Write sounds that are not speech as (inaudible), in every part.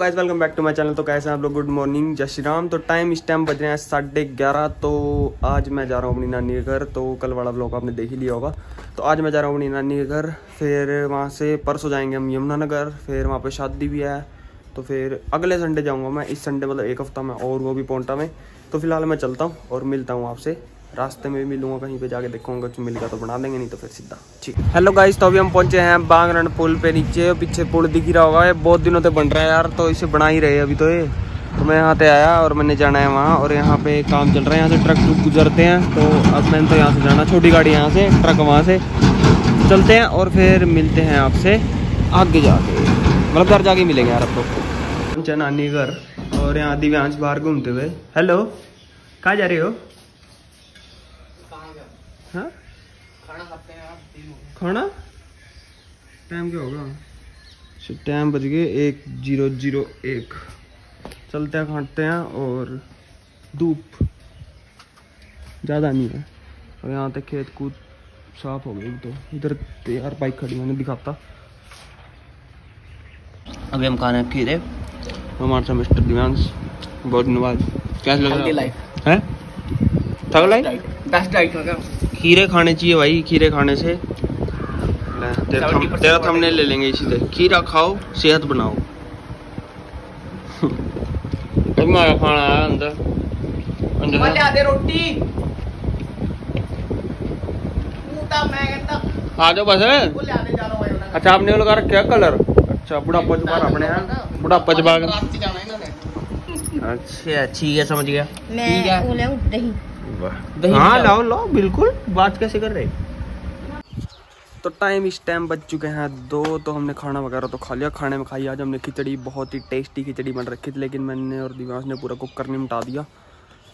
Guys welcome back to my channel तो कैसे हैं आप लोग? गुड मॉर्निंग जय श्री राम। तो टाइम इस टाइम बज रहे हैं साढ़े ग्यारह। तो आज मैं जा रहा हूँ अपनी नानी के घर। तो कल वाला ब्लॉग आपने देख ही लिया होगा। तो आज मैं जा रहा हूँ अपनी नानी के घर। फिर वहाँ से परसों जाएँगे हम यमुनानगर फिर वहाँ पर शादी भी है। तो फिर अगले संडे जाऊँगा मैं। इस संडे मतलब एक हफ़्ता में और वो भी पोंटा में। तो फ़िलहाल मैं चलता हूँ और मिलता हूँ आपसे। रास्ते में भी मिलूँगा कहीं पे जाके देखूँगा कुछ मिल गया तो बना देंगे नहीं तो फिर सीधा। ठीक। हेलो गाइस तो अभी हम पहुँचे हैं बांगरण पुल पे नीचे पीछे पुल दिख रहा होगा ये बहुत दिनों से बन रहा है यार तो इसे बना ही रहे अभी तो ये। तो मैं यहाँ पे आया और मैंने जाना है वहाँ और यहाँ पे काम चल रहा है यहाँ से ट्रक ट्रुक गुजरते हैं तो अब मैंने तो यहाँ से जाना छोटी गाड़ी यहाँ से ट्रक वहाँ से। चलते हैं और फिर मिलते हैं आपसे आगे जाके। मतलब घर जाके मिलेंगे यार आप लोग नानी घर और यहाँ दिव्यांश बाहर घूमते हुए। हेलो कहाँ जा रहे हो? हाँ? खाना टाइम क्या होगा? अच्छा टाइम बज गए एक ज़ीरो ज़ीरो एक। चलते हैं खाते हैं और धूप। ज़्यादा नहीं है। और यहाँ तक खेत कूद साफ़ हो गई तो इधर यार बाइक खड़ी मैंने दिखाता। अभी हम खाने खीरे। हमारे साथ मिस्टर दिव्यांश बहुत धन्यवाद। कैसे लग रहा है? थक लाई बेस्ट डाइट होगा। खीरे खाने चाहिए भाई खीरे खाने से। तेरा थम, तेरा थंबनेल ले लेंगे इसी से। खीरा खाओ सेहत बनाओ। हमारा खाना है अंदर। अंदर दे रोटी। ऊटा मैं कहता आ जाओ बस। वो लिया दे जा रहा हूँ अच्छा आपने लगा रखा कलर? अच्छा बुढ़ापा चबा अपने यहाँ बुढ़ापा इन्होंने। अच्छा ठीक है समझ गया। ठीक है। मैं हाँ लाओ लाओ बिल्कुल। बात कैसे कर रहे तो टाइम इस टाइम बज चुके हैं। दो तो हमने खाना वगैरह तो खा लिया। खाने में खाई आज हमने खिचड़ी बहुत ही टेस्टी खिचड़ी बन रखी थी लेकिन मैंने और दिव्यांश ने पूरा कुकर मिटा दिया।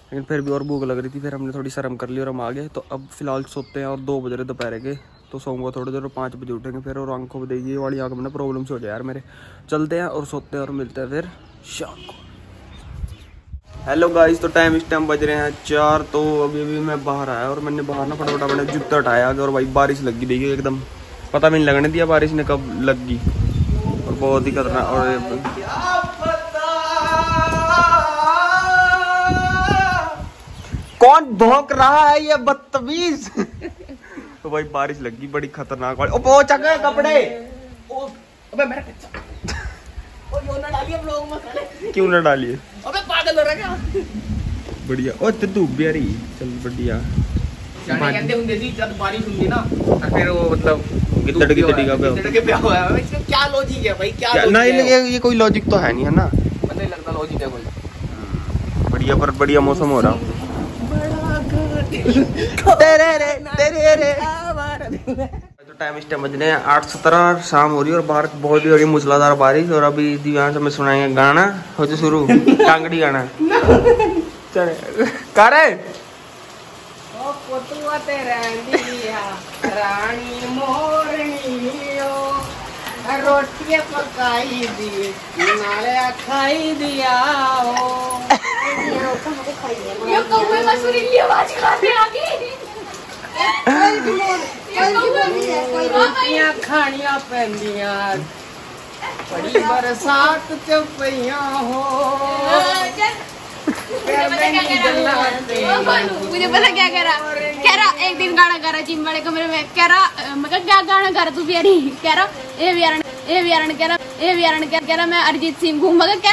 लेकिन फिर भी और भूख लग रही थी फिर हमने थोड़ी शर्म कर ली और हम आ गए। तो अब फ़िलहाल सोते हैं और दो बज रहे दोपहर के। तो सोऊँगा थोड़ी देर और पाँच बजे उठेंगे फिर और आँखों को देखिए वाली आँख में ना प्रॉब्लम से हो जाए यार मेरे। चलते हैं और सोते हैं और मिलते हैं फिर शाम को। हेलो गाइस तो टाइम इस टाइम बज रहे हैं चार तो अभी अभी मैं बाहर आया और मैंने बाहर ना फटाफट अपने जूता हटाया और भाई बारिश लग गई देखिए एकदम। पता भी नहीं लगने दिया बारिश ने कब लग। गई और बहुत ही खतरनाक और कौन भौंक रहा है ये बदतमीज? (laughs) तो भाई बारिश लग गई बड़ी खतरनाक वाली। ओ गए कपड़े। ओ अबे मेरा कच्चा। (laughs) ओ यो ना डालिए हम लोग मसाले क्यों ना डालिए? अबे पागल हो रहा क्या? बढ़िया। ओ तो धूप भी आ रही। चल बढ़िया। जाने कहते होंगे जी जब बारिश होगी ना और फिर वो मतलब गिद्दड़ का गिद्दड़ के ब्याह हुआ है इसमें क्या लॉजिक है भाई? क्या क्या- logic ना है? ये ये कोई लॉजिक तो है नहीं है ना? मुझे नहीं लगता लॉजिक है कोई। बढ़िया पर बढ़िया मौसम हो रहा। तेरे रे तेरे रे। तो टाइम इस टाइम बज रहे हैं आठ सत्रह शाम हो रही है और बाहर बहुत ही हो रही मूसलाधार बारिश और अभी दिव्यांश हमें सुनाएँगे गाना। हो जो शुरू टांगड़ी गाना। चले। कर। ओ पोतुआ तेरे दिया रानी मोरनी ओ रोटियाँ पकाई दी नाले खाई दिया ओ। ये कौवे मसूरी की आवाज़ खाने आ मुझे पता क्या कह रहा? ओ भानु, मुझे पता क्या कह रहा? एक दिन गाना गा रहा जिम वाले कमरे में। कह रहा क्या गाना गा रहा तू कह रहा ए ए कह रहा ए कह रहा मैं अरिजीत सिंह हूँ। मैं कहा क्या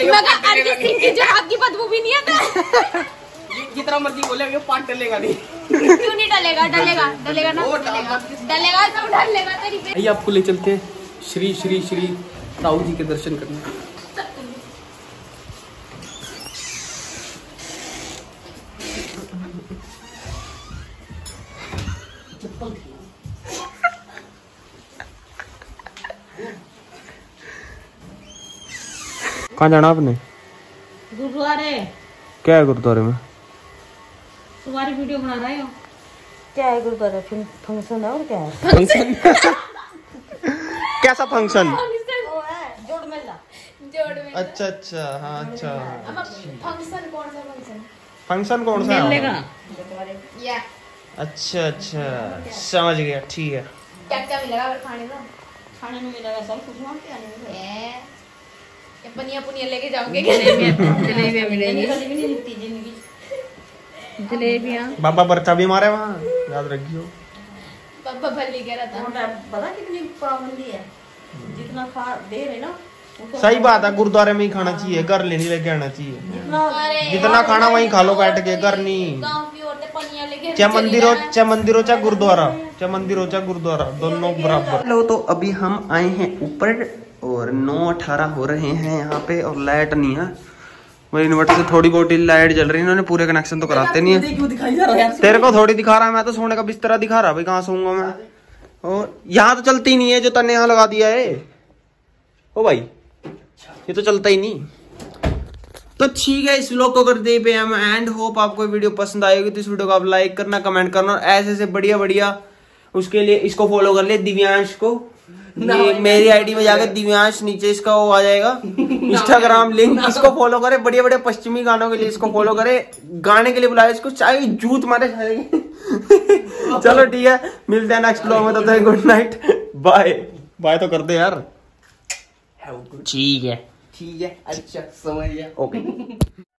जितना अरिजीत सिंह की जराब की बदबू भी नहीं आता जितना मर्ज़ी बोले ये पाट टलेगा नहीं। क्यों नहीं डलेगा? डलेगा डलेगा ना? डलेगा। डाल- डलेगा सब डलेगा तेरी आइए आपको ले चलते हैं श्री श्री श्री ताऊ जी के दर्शन करने। कहाँ जाना आपने? गुरुद्वारे। क्या है गुरुद्वारे में? तुम्हारी वीडियो बना रहे हो? क्या है गुरुद्वारा? फ़ंक्शन है और क्या है? फ़ंक्शन कैसा फ़ंक्शन जोड़ मेला। जोड़ में अच्छा अच्छा हाँ अच्छा। फ़ंक्शन कौन सा फ़ंक्शन फ़ंक्शन कौन सा? मेले है का। या। अच्छा अच्छा। समझ गया ठीक है। क्या क्या मिलेगा अगर खाने को? खाने में मिलेगा सब कुछ वहाँ पे आने में पनिया पुनिया लेके जाओगे जलेबियाँ मिलेंगी नहीं दिखती ज़िंदगी। जलेबियाँ। बाबा पर्चा भी मारे वहाँ याद रखियो। पापा भल्ली कह रहा था। पता कितनी पाबंदी है? जितना खा दे रहे ना सही बात है गुरुद्वारे में ही खाना चाहिए घर ले नहीं लेके आना चाहिए। जितना खाना वहीं खा लो बैठ के घर नहीं। चाहे मंदिर हो चाहे मंदिर हो चाहे गुरुद्वारा चाहे मंदिर हो चाहे गुरुद्वारा दोनों बराबर। लो तो अभी हम आए हैं ऊपर और नौ अठारह हो रहे हैं यहाँ पे और लाइट नहीं है। वो इन्वर्टर से थोड़ी बहुत लाइट जल रही है, इन्होंने पूरे कनेक्शन तो कराते नहीं है। तेरे को थोड़ी दिखा रहा है, मैं तो सोने का बिस्तरा दिखा रहा भाई कहाँ सोऊँगा मैं? और यहाँ तो चलती नहीं है, जो तने यहाँ लगा दिया है। ओ भाई, ये तो चलता ही नहीं। तो ठीक है, इस व्लॉग को कर दे पे हम एंड होप आपको वीडियो पसंद आएगी तो इस वीडियो को आप लाइक करना कमेंट करना, और ऐसे ऐसे बढ़िया बढ़िया उसके लिए इसको फॉलो कर ले दिव्यांश को। ये मेरी आईडी में जाकर दिव्यांश नीचे इसका वो आ जाएगा। (laughs) इंस्टाग्राम लिंक इसको फॉलो करे बढ़िया बढ़िया पश्चिमी गानों के लिए इसको फॉलो करे गाने के लिए बुलाए इसको चाहे जूत मारे (laughs) चलो ठीक है मिलते हैं नेक्स्ट ब्लॉग में तब तक गुड नाइट बाय बाय तो कर दे यार। ठीक है। ठीक है अच्छा समझ गया। ओके (laughs)